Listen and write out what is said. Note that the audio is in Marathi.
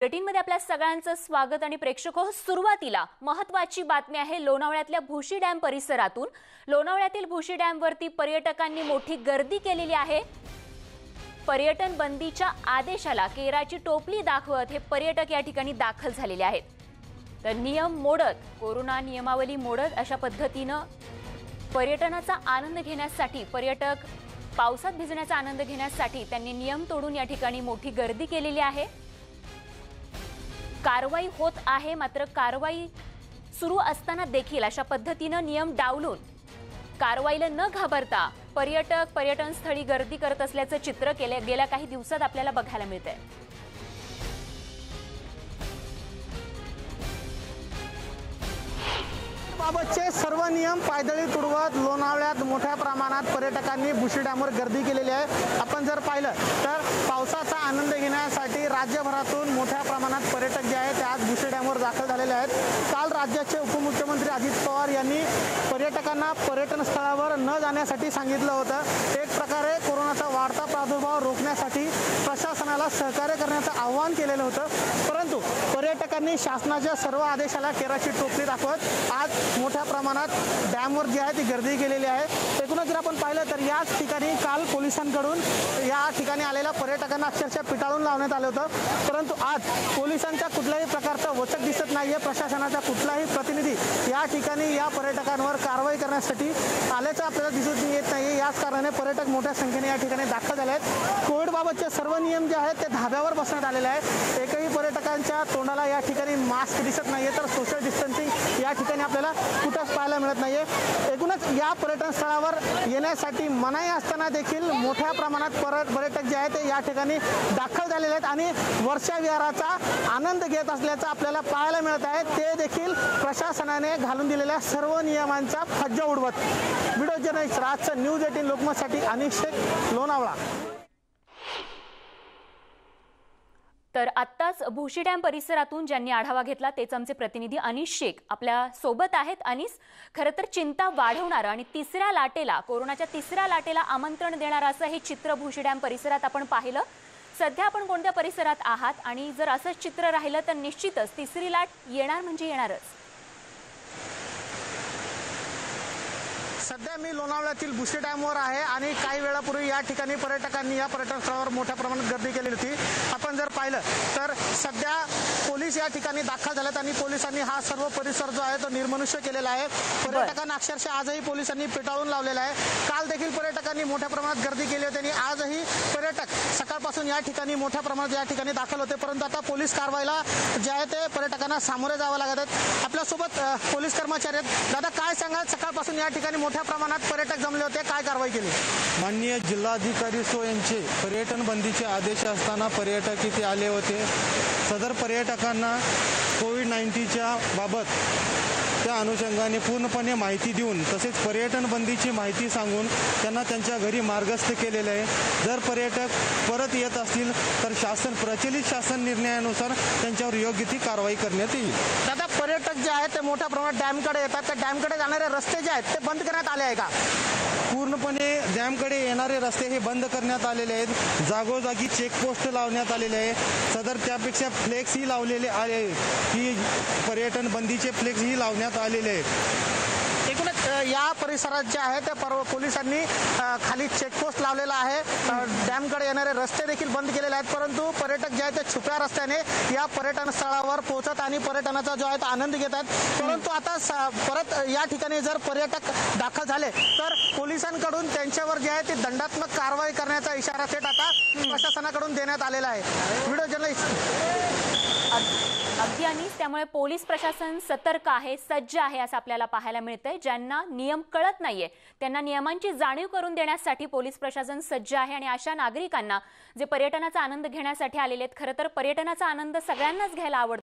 बुलेटिनमध्ये आपल्या सगळ्यांचं स्वागत आणि प्रेक्षक हो, सुरुवातीला महत्वाची बातमी आहे लोणावळ्यातल्या भुशी डॅम परिसरातून. लोणावळ्यातील भुशी डॅमवरती पर्यटकांनी मोठी गर्दी केलेली आहे. पर्यटन बंदीच्या आदेशाला केराची टोपली दाखवत हे पर्यटक या ठिकाणी दाखल झालेले आहेत. तर नियम मोडत कोरोना नियमावली मोडत अशा पद्धतीनं पर्यटनाचा आनंद घेण्यासाठी पर्यटक पावसात भिजण्याचा आनंद घेण्यासाठी त्यांनी नियम तोडून या ठिकाणी मोठी गर्दी केलेली आहे. कारवाई होत आहे मात्र कारवाई सुरू असताना देखील अशा पद्धतीनं नियम डावलून कारवाईला न घाबरता पर्यटक पर्यटन स्थळी गर्दी करत असल्याचं चित्र केले गेल्या काही दिवसात आपल्याला बघायला मिळतंय. याबाबतचे सर्व नियम पायदळी तुडवत लोणावळ्यात मोठ्या प्रमाणात पर्यटकांनी भुशी डॅमवर गर्दी केलेली आहे. आपण जर पाहिलं तर पावसाचा आनंद घेण्यासाठी राज्यभरातून मोठ्या प्रमाणात पर्यटक जे आहेत ते आज भुशी डॅमवर दाखल झालेले आहेत. काल राज्याचे उपमुख्यमंत्री अजित पवार यांनी पर्यटकांना पर्यटन स्थळावर न जाण्यासाठी सांगितलं होतं. एक प्रकारे कोरोनाचा वाढता प्रादुर्भाव रोखण्यासाठी प्रशासनाला सहकार्य करण्याचं आवाहन केलेलं होतं. परंतु पर्यटकांनी शासनाच्या सर्व आदेशाला केराची टोपली दाखवत आज मोठ्या प्रमाणात डॅमवर जी आहे ती गर्दी केलेली आहे. एकूणच जर आपण पाहिलं तर याच ठिकाणी काल पोलिसांकडून या ठिकाणी आलेल्या पर्यटकांना अक्षरशः पिटाळून लावण्यात आलं होतं. परंतु आज पोलिसांच्या कुठल्याही प्रकारचं वचक दिसत नाही आहे प्रशासनाचा कुठलाही प्रतिनिधी या ठिकाणी या पर्यटकांवर कारवाई करण्यासाठी आल्याचं आपल्याला दिसून येत नाही याच कारणाने पर्यटक मोठ्या संख्येने या ठिकाणी दाखल झाले आहेत. कोविडबाबतचे सर्व नियम जे आहेत ते धाब्यावर बसण्यात आलेले आहेत. एकही पर्यटकांच्या तोंडाला या ठिकाणी मास्क दिसत नाहीये तर सोशल डिस्टन्सिंग या ठिकाणी आपल्याला कुठंच पाहायला मिळत नाहीये. एकूणच या पर्यटन स्थळावर येण्यासाठी मनाई असताना देखील मोठ्या प्रमाणात परत पर्यटक जे आहेत ते या ठिकाणी दाखल झालेले आहेत आणि वर्षा विहाराचा आनंद घेत असल्याचं आपल्याला पाहायला मिळत आहे. ते देखील प्रशासनाने घालून दिलेल्या सर्व नियमांचा फज्जा उडवत. व्हिडिओ जर्नलिस्ट राजचं न्यूज एटीन लोकमतसाठी. अनिक शेख लोणावळा. तर आत्ताच भुशी डॅम परिसरातून ज्यांनी आढावा घेतला तेच आमचे प्रतिनिधी अनिश शेख आपल्यासोबत आहेत. अनिस खरं तर चिंता वाढवणारं आणि तिसऱ्या लाटेला कोरोनाच्या तिसऱ्या लाटेला आमंत्रण देणारं असं हे चित्र भुशी डॅम परिसरात आपण पाहिलं. सध्या आपण कोणत्या परिसरात आहात? आणि जर असंच चित्र राहिलं तर निश्चितच तिसरी लाट येणार म्हणजे येणारच. सध्या मी लोणावळ्यातील बुशी डॅमवर आहे आणि काही वेळापूर्वी या ठिकाणी पर्यटकांनी या पर्यटन स्थळावर मोठ्या प्रमाणात गर्दी केलेली होती. आपण जर पाहिलं तर सध्या पोलीस या ठिकाणी दाखल झालेत आणि पोलिसांनी हा सर्व परिसर जो आहे तो निर्मनुष्य केलेला आहे. पर्यटकांना अक्षरशः आजही पोलिसांनी पिटाळून लावलेला आहे. काल देखील पर्यटकांनी मोठ्या प्रमाणात गर्दी केली होती आणि आजही पर्यटक सकाळपासून या ठिकाणी मोठ्या प्रमाणात या ठिकाणी दाखल होते. परंतु आता पोलीस कारवाईला जे आहे ते पर्यटकांना सामोरे जावं लागत आहेत. आपल्यासोबत पोलीस कर्मचारी आहेत. दादा काय सांगाल? सकाळपासून या ठिकाणी मोठ्या प्रमाणात पर्यटक जमले होते. काय कारवाई केली? माननीय जिल्हाधिकारी सो यांचे पर्यटन बंदीचे आदेश असताना पर्यटक इथे आले होते. सदर पर्यटकांना कोविड नाईन्टीनच्या बाबत त्या अनुषंगाने पूर्णपणे माहिती देऊन तसेच पर्यटन बंदीची माहिती सांगून त्यांना त्यांच्या घरी मार्गस्थ केलेले आहे. जर पर्यटक परत येत असतील तर शासन प्रचलित शासन निर्णयानुसार त्यांच्यावर योग्य ती कारवाई करण्यात येईल. दादा पर्यटक जे आहेत ते मोठ्या प्रमाणात डॅमकडे येतात. त्या डॅमकडे जाणारे रस्ते जे आहेत ते बंद करण्यात आले आहे का? पूर्णपणे डॅमकडे येणारे रस्ते हे बंद करण्यात आलेले आहेत. जागोजागी चेकपोस्ट लावण्यात आलेले आहे. सदर त्यापेक्षा फ्लेक्सही लावलेले आहे की पर्यटन बंदीचे फ्लेक्सही लावण्यात आलेले आहेत या परिसरात जे आहे त्या पर्व पोलिसांनी खाली चेकपोस्ट लावलेला आहे. डॅमकडे येणारे रस्ते देखील बंद केलेले आहेत परंतु पर्यटक जे आहेत ते छुप्या रस्त्याने या पर्यटन स्थळावर पोहोचत आणि पर्यटनाचा जो आहे तो आनंद घेत आहेत. परंतु आता स- परत या ठिकाणी जर पर्यटक दाखल झाले तर पोलिसांकडून त्यांच्यावर जे आहे ते दंडात्मक कारवाई करण्याचा इशारा थेट आता प्रशासनाकडून देण्यात आलेला आहे. Video journalist. अगदी आणि त्यामुळे पोलीस प्रशासन सतर्क आहे सज्ज आहे असं आपल्याला पाहायला मिळतंय. ज्यांना नियम कळत नाहीये त्यांना नियमांची जाणीव करून देण्यासाठी पोलीस प्रशासन सज्ज आहे आणि अशा नागरिकांना जे पर्यटनाचा आनंद घेण्यासाठी आलेले आहेत खरं तर पर्यटनाचा आनंद सगळ्यांनाच घ्यायला आवडतो.